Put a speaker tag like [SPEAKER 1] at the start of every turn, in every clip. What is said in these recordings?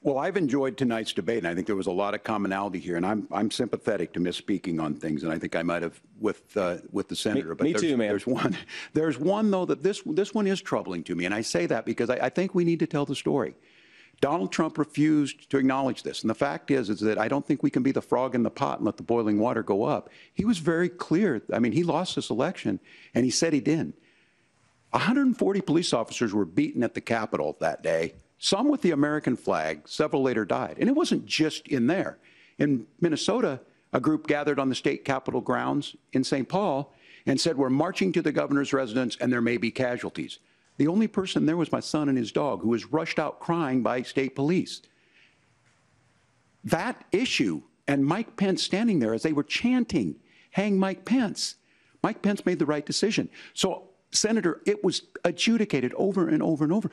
[SPEAKER 1] Well, I've enjoyed tonight's debate, and I think there was a lot of commonality here. And I'm I'm sympathetic to misspeaking on things, and I think I might have with uh, with the senator. but
[SPEAKER 2] me
[SPEAKER 1] there's,
[SPEAKER 2] too, man.
[SPEAKER 1] There's one. There's one though that this this one is troubling to me, and I say that because I, I think we need to tell the story. Donald Trump refused to acknowledge this, and the fact is, is that I don't think we can be the frog in the pot and let the boiling water go up. He was very clear. I mean, he lost this election, and he said he didn't. 140 police officers were beaten at the Capitol that day, some with the American flag, several later died. And it wasn't just in there. In Minnesota, a group gathered on the state capitol grounds in St. Paul and said, We're marching to the governor's residence and there may be casualties. The only person there was my son and his dog, who was rushed out crying by state police. That issue and Mike Pence standing there as they were chanting, Hang Mike Pence. Mike Pence made the right decision. So, Senator, it was adjudicated over and over and over.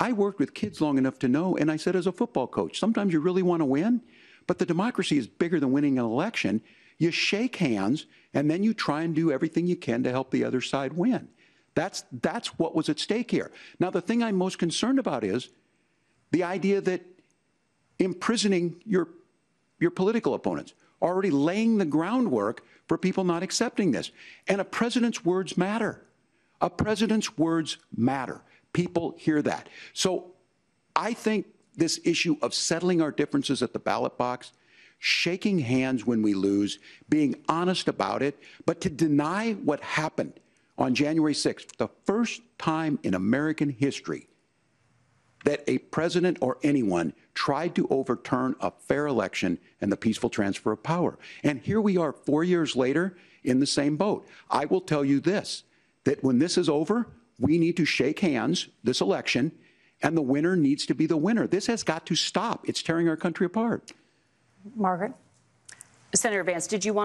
[SPEAKER 1] I worked with kids long enough to know, and I said as a football coach, sometimes you really want to win, but the democracy is bigger than winning an election. You shake hands, and then you try and do everything you can to help the other side win. That's, that's what was at stake here. Now, the thing I'm most concerned about is the idea that imprisoning your, your political opponents, already laying the groundwork for people not accepting this. And a president's words matter. A president's words matter. People hear that. So I think this issue of settling our differences at the ballot box, shaking hands when we lose, being honest about it, but to deny what happened on January 6th, the first time in American history that a president or anyone tried to overturn a fair election and the peaceful transfer of power. And here we are four years later in the same boat. I will tell you this that when this is over, we need to shake hands this election, and the winner needs to be the winner. This has got to stop. It's tearing our country apart.
[SPEAKER 3] Margaret?
[SPEAKER 4] Senator Vance, did you want to?